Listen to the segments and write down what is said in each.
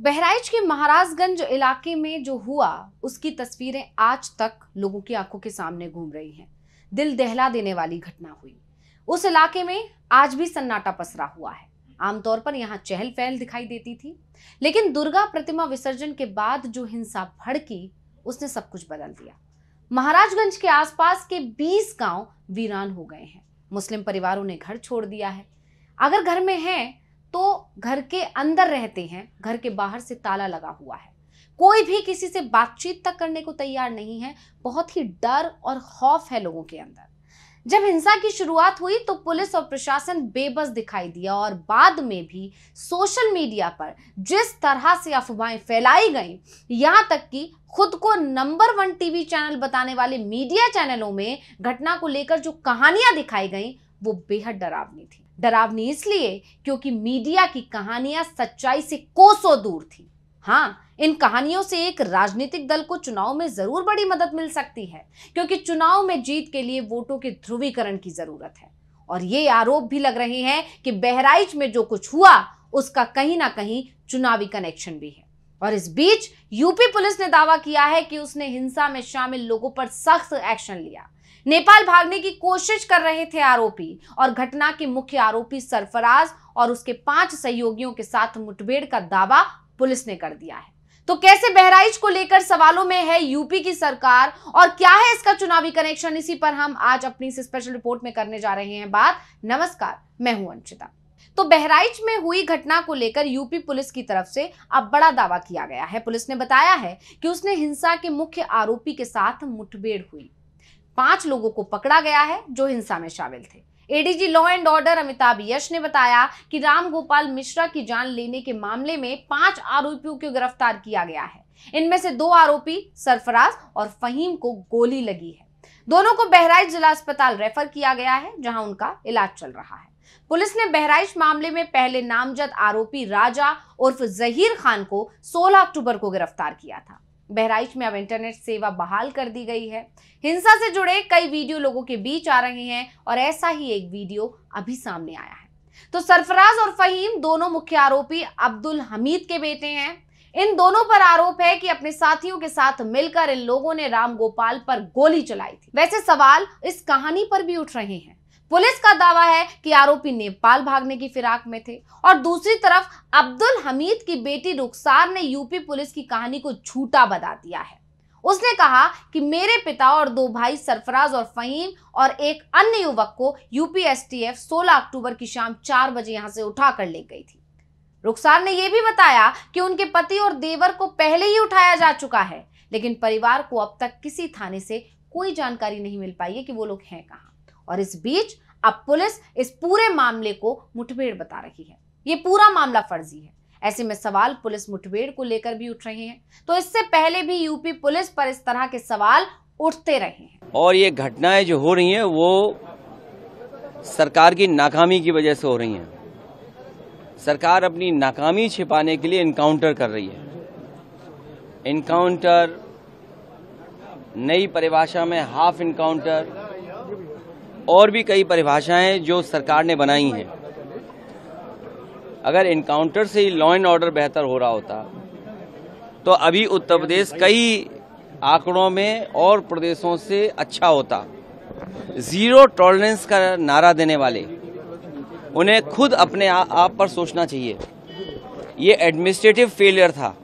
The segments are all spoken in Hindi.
बहराइच के महाराजगंज इलाके में जो हुआ, उसकी तस्वीरें आज तक लोगों की आँखों के सामने घूम रही हैं। दिल दहला देने वाली घटना हुई। उस इलाके में आज भी सन्नाटा पसरा हुआ है। आमतौर पर यहाँ चहल पहल दिखाई देती थी, लेकिन दुर्गा प्रतिमा विसर्जन के बाद जो हिंसा भड़की, उसने सब कुछ बदल दिया। महाराजगंज के आसपास के 20 गाँव वीरान हो गए हैं। मुस्लिम परिवारों ने घर छोड़ दिया है। अगर घर में हैं तो घर के अंदर रहते हैं, घर के बाहर से ताला लगा हुआ है। कोई भी किसी से बातचीत तक करने को तैयार नहीं है, बहुत ही डर और खौफ है लोगों के अंदर। जब हिंसा की शुरुआत हुई तो पुलिस और प्रशासन बेबस दिखाई दिया और बाद में भी सोशल मीडिया पर जिस तरह से अफवाहें फैलाई गईं, यहाँ तक कि खुद को नंबर वन टीवी चैनल बताने वाले मीडिया चैनलों में घटना को लेकर जो कहानियाँ दिखाई गईं, वो बेहद डरावनी थी। डरावनी इसलिए क्योंकि मीडिया की कहानियाँ सच्चाई से कोसों दूर थी। हाँ इन कहानियों से एक राजनीतिक दल को चुनाव में ज़रूर बड़ी मदद मिल सकती है, क्योंकि चुनाव में जीत के लिए वोटों के ध्रुवीकरण की ज़रूरत है। और ये आरोप भी लग रहे हैं कि बहराइच में जो कुछ हुआ, उसका कहीं ना कहीं चुनावी कनेक्शन भी है। और इस बीच यूपी पुलिस ने दावा किया है कि उसने हिंसा में शामिल लोगों पर सख्त एक्शन लिया। नेपाल भागने की कोशिश कर रहे थे आरोपी और घटना के मुख्य आरोपी सरफराज और उसके पाँच सहयोगियों के साथ मुठभेड़ का दावा पुलिस ने कर दिया है। तो कैसे बहराइच को लेकर सवालों में है यूपी की सरकार और क्या है इसका चुनावी कनेक्शन? इसी पर हम आज अपनी स्पेशल रिपोर्ट में करने जा रहे हैं बात। नमस्कार, मैं हूँ अंशिता तो बहराइच में हुई घटना को लेकर यूपी पुलिस की तरफ़ से अब बड़ा दावा किया गया है। पुलिस ने बताया है कि उसने हिंसा के मुख्य आरोपी के साथ मुठभेड़ हुई। पाँच लोगों को पकड़ा गया है जो हिंसा में शामिल थे। ADG law and order Amitabh Yash ने बताया कि राम गोपाल मिश्रा की जान लेने के मामले में पाँच आरोपियों को गिरफ़्तार किया गया है। इनमें से दो आरोपी सरफराज और फहीम को गोली लगी है। दोनों को बहराइच जिला अस्पताल रेफर किया गया है, जहाँ उनका इलाज चल रहा है। पुलिस ने बहराइच मामले में पहले नामजद आरोपी राजा उर्फ़ जहीर खान को 16 अक्टूबर को गिरफ़्तार किया था। बहराइच में अब इंटरनेट सेवा बहाल कर दी गई है। हिंसा से जुड़े कई वीडियो लोगों के बीच आ रहे हैं और ऐसा ही एक वीडियो अभी सामने आया है। तो सरफराज और फहीम दोनों मुख्य आरोपी अब्दुल हमीद के बेटे हैं। इन दोनों पर आरोप है कि अपने साथियों के साथ मिलकर इन लोगों ने राम गोपाल पर गोली चलाई थी। वैसे सवाल इस कहानी पर भी उठ रहे हैं। पुलिस का दावा है कि आरोपी नेपाल भागने की फिराक में थे। और दूसरी तरफ़, अब्दुल हमीद की बेटी रुखसार ने यूपी पुलिस की कहानी को झूठा बता दिया है। उसने कहा कि मेरे पिता और दो भाई सरफराज और फहीम और एक अन्य युवक को यूपी एसटीएफ 16 अक्टूबर की शाम चार बजे यहाँ से उठा कर ले गई थी। रुखसार ने यह भी बताया कि उनके पति और देवर को पहले ही उठाया जा चुका है, लेकिन परिवार को अब तक किसी थाने से कोई जानकारी नहीं मिल पाई है कि वो लोग हैं कहाँ। और इस बीच अब पुलिस इस पूरे मामले को मुठभेड़ बता रही है। ये पूरा मामला फर्जी है। ऐसे में सवाल पुलिस मुठभेड़ को लेकर भी उठ रहे हैं। तो इससे पहले भी यूपी पुलिस पर इस तरह के सवाल उठते रहे हैं। और ये घटनाएँ जो हो रही हैं, वो सरकार की नाकामी की वजह से हो रही हैं। सरकार अपनी नाकामी छिपाने के लिए इनकाउंटर कर रही है। इनकाउंटर नई परिभाषा में हाफ़ इनकाउंटर और भी कई परिभाषाएँ जो सरकार ने बनाई हैं। अगर इनकाउंटर से ही लॉ एंड ऑर्डर बेहतर हो रहा होता तो अभी उत्तर प्रदेश कई आंकड़ों में और प्रदेशों से अच्छा होता। ज़ीरो टॉलरेंस का नारा देने वाले उन्हें खुद अपने आ, आप पर सोचना चाहिए। ये एडमिनिस्ट्रेटिव फेलियर था।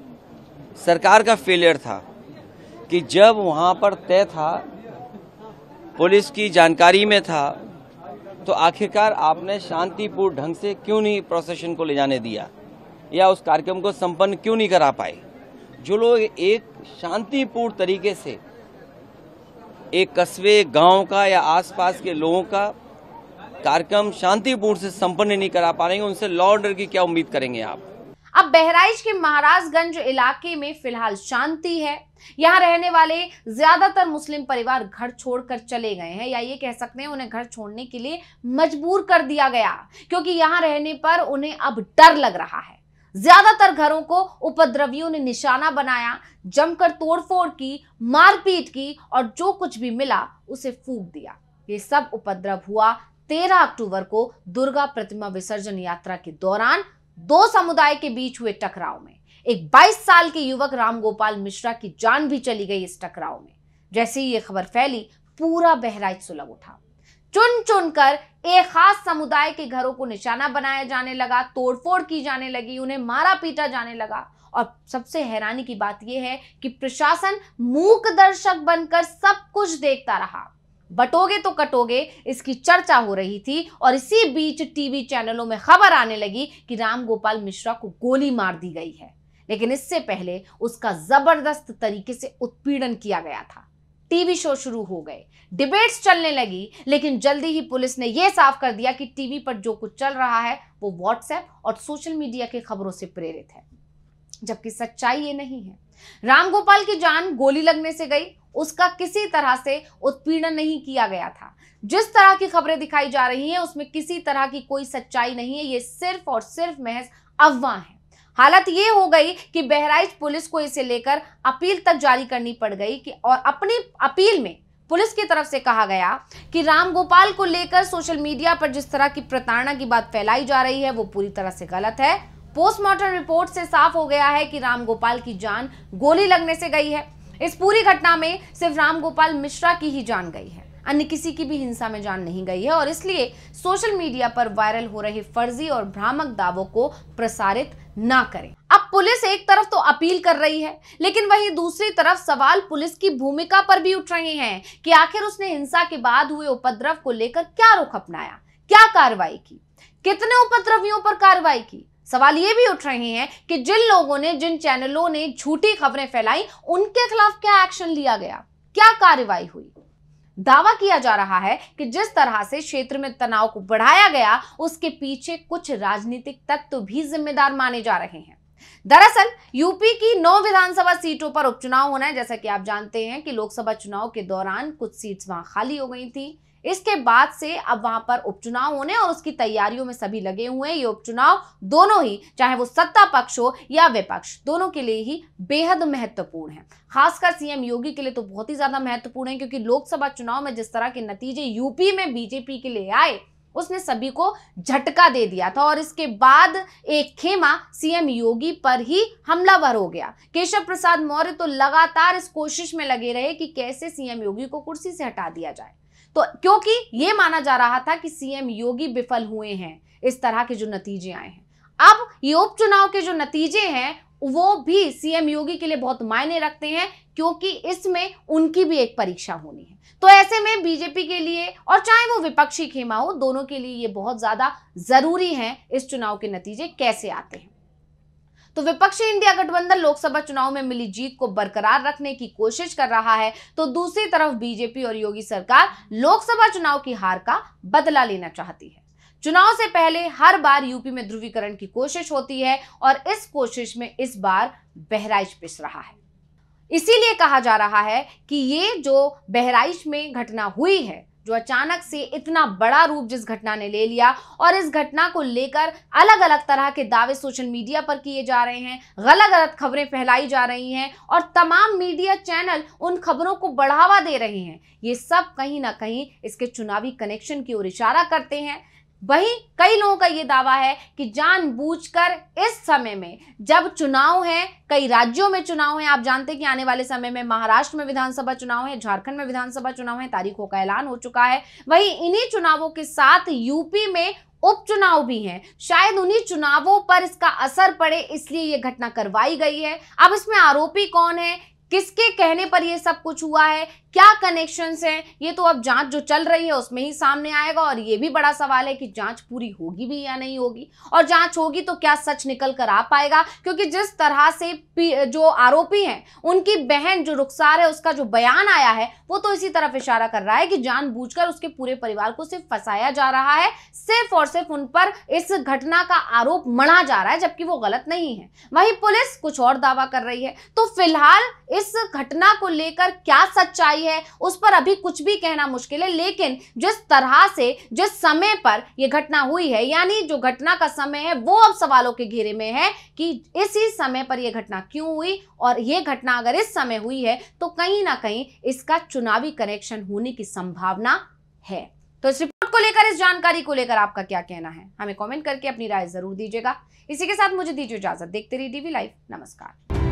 सरकार का फेलियर था कि जब वहाँ पर तय था पुलिस की जानकारी में था तो आखिरकार आपने शांतिपूर्ण ढंग से क्यों नहीं प्रोसेशन को ले जाने दिया? या उस कार्यक्रम को संपन्न क्यों नहीं करा पाए? जो लोग एक शांतिपूर्ण तरीके से, एक कस्बे, गाँव का या आसपास के लोगों का कार्यक्रम शांतिपूर्ण से संपन्न नहीं करा पा रहे हैं, उनसे लॉ ऑर्डर की क्या उम्मीद करेंगे आप? अब बहराइच के महाराजगंज इलाके में फ़िलहाल शांति है। यहाँ रहने वाले ज़्यादातर मुस्लिम परिवार घर छोड़कर चले गए हैं। या ये कह सकते हैं, उन्हें घर छोड़ने के लिए मजबूर कर दिया गया, क्योंकि यहाँ रहने पर उन्हें अब डर लग रहा है। ज़्यादातर घरों को उपद्रवियों ने निशाना बनाया, जमकर तोड़फोड़ की, मारपीट की, और जो कुछ भी मिला, उसे फूक दिया। ये सब उपद्रव हुआ तेरह अक्टूबर को दुर्गा प्रतिमा विसर्जन यात्रा के दौरान दो समुदाय के बीच हुए टकराव में। एक 22 साल के युवक रामगोपाल मिश्रा की जान भी चली गई इस टकराव में। जैसे ही ये खबर फैली, पूरा बहराइच सुलग उठा। चुन चुन कर एक खास समुदाय के घरों को निशाना बनाया जाने लगा, तोड़फोड़ की जाने लगी, उन्हें मारा पीटा जाने लगा। और सबसे हैरानी की बात यह है कि प्रशासन मूक दर्शक बनकर सब कुछ देखता रहा। बटोगे तो कटोगे, इसकी चर्चा हो रही थी और इसी बीच टीवी चैनलों में खबर आने लगी कि राम गोपाल मिश्रा को गोली मार दी गई है। लेकिन इससे पहले उसका ज़बरदस्त तरीके से उत्पीड़न किया गया था। टीवी शो शुरू हो गए। डिबेट्स चलने लगी, लेकिन जल्दी ही पुलिस ने यह साफ़ कर दिया कि टीवी पर जो कुछ चल रहा है, वो व्हाट्सएप और सोशल मीडिया की खबरों से प्रेरित है। जबकि सच्चाई ये नहीं है। रामगोपाल की जान गोली लगने से गई उसका किसी तरह से उत्पीड़न नहीं किया गया था। जिस तरह की खबरें दिखाई जा रही हैं, उसमें किसी तरह की कोई सच्चाई नहीं है। ये सिर्फ़ और सिर्फ़ महज अफवाह है। हालत ये हो गई कि बहराइच पुलिस को इसे लेकर अपील तक जारी करनी पड़ गई कि, और अपनी अपील में पुलिस की तरफ़ से कहा गया कि रामगोपाल को लेकर सोशल मीडिया पर जिस तरह की प्रताड़ना की बात फैलाई जा रही है, वो पूरी तरह से गलत है। पोस्टमार्टम रिपोर्ट से साफ़ हो गया है कि रामगोपाल की जान गोली लगने से गई है। इस पूरी घटना में सिर्फ़ राम गोपाल मिश्रा की ही जान गई है। अन्य किसी की भी हिंसा में जान नहीं गई है और इसलिए सोशल मीडिया पर वायरल हो रहे फर्जी और भ्रामक दावों को प्रसारित ना करें। अब पुलिस एक तरफ़ तो अपील कर रही है, लेकिन वहीं दूसरी तरफ़ सवाल पुलिस की भूमिका पर भी उठ रहे हैं कि आखिर उसने हिंसा के बाद हुए उपद्रव को लेकर क्या रुख अपनाया, क्या कार्रवाई की, कितने उपद्रवियों पर कार्रवाई की सवाल ये भी उठ रहे हैं कि जिन लोगों ने, जिन चैनलों ने झूठी खबरें फैलाई, उनके खिलाफ क्या एक्शन लिया गया? क्या कार्रवाई हुई? दावा किया जा रहा है कि जिस तरह से क्षेत्र में तनाव को बढ़ाया गया, उसके पीछे कुछ राजनीतिक तत्व भी जिम्मेदार माने जा रहे हैं। दरअसल यूपी की नौ विधानसभा सीटों पर उपचुनाव होना है। जैसा कि आप जानते हैं कि लोकसभा चुनाव के दौरान कुछ सीट्स वहाँ खाली हो गई थी। इसके बाद से अब वहाँ पर उपचुनाव होने और उसकी तैयारियों में सभी लगे हुए हैं। ये उपचुनाव दोनों ही, चाहे वो सत्ता पक्ष हो या विपक्ष, दोनों के लिए ही बेहद महत्वपूर्ण है। खासकर सीएम योगी के लिए तो बहुत ही ज़्यादा महत्वपूर्ण है, क्योंकि लोकसभा चुनाव में जिस तरह के नतीजे यूपी में बीजेपी के लिए आए उसने सभी को झटका दे दिया था और इसके बाद एक खेमा सीएम योगी पर ही हमलावर हो गया। केशव प्रसाद मौर्य तो लगातार इस कोशिश में लगे रहे कि कैसे सीएम योगी को कुर्सी से हटा दिया जाए। तो क्योंकि ये माना जा रहा था कि सीएम योगी विफल हुए हैं, इस तरह के जो नतीजे आए हैं। अब ये उपचुनाव के जो नतीजे हैं वो भी सीएम योगी के लिए बहुत मायने रखते हैं, क्योंकि इसमें उनकी भी एक परीक्षा होनी है। तो ऐसे में बीजेपी के लिए और चाहे वो विपक्षी खेमा हो, दोनों के लिए ये बहुत ज़्यादा ज़रूरी है इस चुनाव के नतीजे कैसे आते हैं। तो विपक्षी इंडिया गठबंधन लोकसभा चुनाव में मिली जीत को बरकरार रखने की कोशिश कर रहा है तो दूसरी तरफ़ बीजेपी और योगी सरकार लोकसभा चुनाव की हार का बदला लेना चाहती है। चुनाव से पहले हर बार यूपी में ध्रुवीकरण की कोशिश होती है और इस कोशिश में इस बार बहराइच पिस रहा है। इसीलिए कहा जा रहा है कि ये जो बहराइच में घटना हुई है, जो अचानक से इतना बड़ा रूप जिस घटना ने ले लिया और इस घटना को लेकर अलग अलग तरह के दावे सोशल मीडिया पर किए जा रहे हैं गलत गलत खबरें फैलाई जा रही हैं और तमाम मीडिया चैनल उन खबरों को बढ़ावा दे रहे हैं। ये सब कहीं ना कहीं इसके चुनावी कनेक्शन की ओर इशारा करते हैं। वहीं कई लोगों का ये दावा है कि जानबूझकर इस समय में जब चुनाव है, कई राज्यों में चुनाव है, आप जानते हैं कि आने वाले समय में महाराष्ट्र में विधानसभा चुनाव है, झारखंड में विधानसभा चुनाव है, तारीखों का ऐलान हो चुका है। वहीं इन्हीं चुनावों के साथ यूपी में उपचुनाव भी हैं। शायद उन्हीं चुनावों पर इसका असर पड़े, इसलिए ये घटना करवाई गई है। अब इसमें आरोपी कौन है? किसके कहने पर यह सब कुछ हुआ है? क्या कनेक्शन है? ये तो अब जाँच जो चल रही है, उसमें ही सामने आएगा और ये भी बड़ा सवाल है कि जाँच पूरी होगी भी या नहीं होगी। और जाँच होगी तो क्या सच निकल कर आ पाएगा? क्योंकि जिस तरह से जो आरोपी हैं, उनकी बहन जो रुखसार है, उसका जो बयान आया है, वो तो इसी तरफ़ इशारा कर रहा है कि जानबूझकर उसके पूरे परिवार को सिर्फ़ फंसाया जा रहा है। सिर्फ़ और सिर्फ़ उन पर इस घटना का आरोप मढ़ा जा रहा है, जबकि वो गलत नहीं है। वहीं पुलिस कुछ और दावा कर रही है। तो फ़िलहाल इस घटना को लेकर क्या सच्चाई है, उस पर अभी कुछ भी कहना मुश्किल है, लेकिन जिस तरह से, जिस समय पर यह घटना हुई है, यानी जो घटना का समय है, वो अब सवालों के घेरे में है कि इसी समय पर यह घटना क्यों हुई? और यह घटना अगर इस समय हुई है तो कहीं ना कहीं इसका चुनावी कनेक्शन होने की संभावना है। तो इस रिपोर्ट को लेकर, इस जानकारी को लेकर आपका क्या कहना है? हमें कमेंट करके अपनी राय ज़रूर दीजिएगा। इसी के साथ मुझे दीजिए इजाज़त। देखते रहिए टीवी लाइव नमस्कार।